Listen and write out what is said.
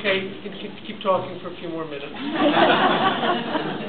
okay, you can keep, talking for a few more minutes.